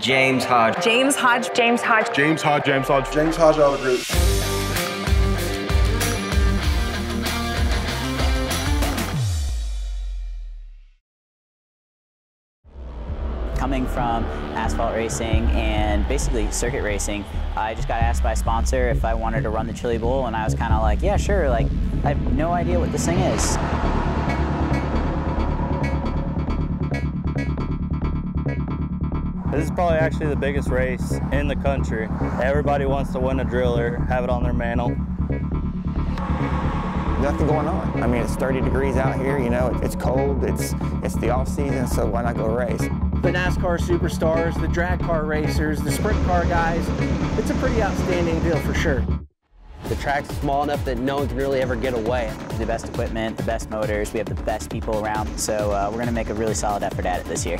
James Hodge. James Hodge. James Hodge. James Hodge. James Hodge. James Hodge Auto Group. Coming from asphalt racing and basically circuit racing, I just got asked by a sponsor if I wanted to run the Chili Bowl, and I was kind of like, yeah, sure. Like, I have no idea what this thing is. This is probably actually the biggest race in the country. Everybody wants to win a driller, have it on their mantle. Nothing going on. I mean, it's 30 degrees out here, you know, it's cold, it's, it's the off season, so why not go race? The NASCAR superstars, the drag car racers, the sprint car guys, it's a pretty outstanding deal for sure. The track's small enough that no one can really ever get away. The best equipment, the best motors, we have the best people around, so uh, we're going to make a really solid effort at it this year.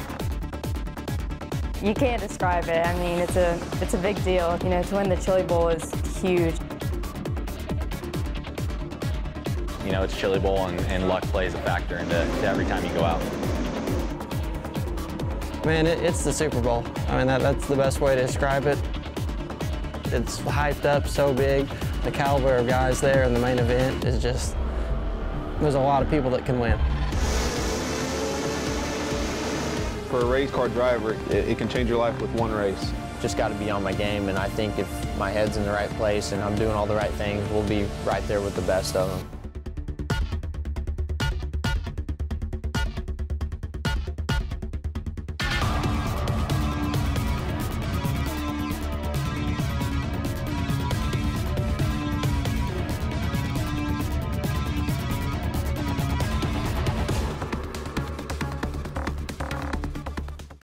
You can't describe it. I mean, it's a it's a big deal. You know, to win the Chili Bowl is huge. You know, it's Chili Bowl, and, and luck plays a factor into every time you go out. Man, it, it's the Super Bowl. I mean, that, that's the best way to describe it. It's hyped up so big. The caliber of guys there in the main event is just, there's a lot of people that can win. For a race car driver, it, it can change your life with one race. Just got to be on my game, and I think if my head's in the right place and I'm doing all the right things, we'll be right there with the best of them.